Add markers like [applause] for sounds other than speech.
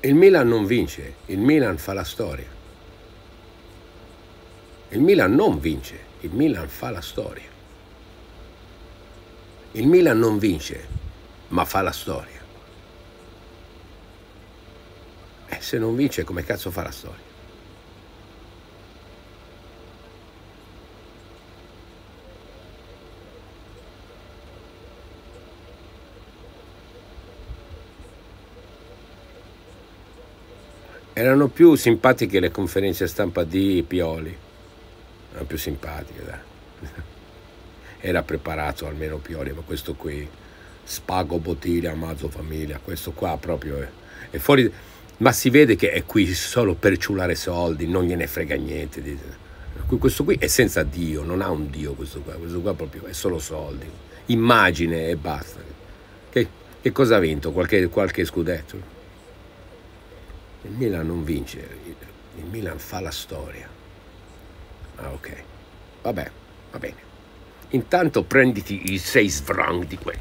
Il Milan non vince, il Milan fa la storia. Il Milan non vince, il Milan fa la storia. Il Milan non vince, ma fa la storia. E se non vince, come cazzo fa la storia? Erano più simpatiche le conferenze stampa di Pioli, erano più simpatiche, dai. [laughs] Era preparato almeno Pioli, ma questo qui, spago bottiglia, ammazzo famiglia, questo qua proprio è, è, fuori, ma si vede che è qui solo per ciulare soldi, non gliene frega niente. Questo qui è senza Dio, non ha un Dio questo qua, questo qua proprio è solo soldi, immagine e basta. Che, che cosa ha vinto? Qualche, qualche scudetto? Il Milan non vince, il Milan fa la storia. Ah, ok. Vabbè, va bene. Intanto prenditi i sei svrang di quella.